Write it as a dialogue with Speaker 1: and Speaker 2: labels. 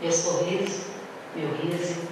Speaker 1: meu sorriso, meu riso.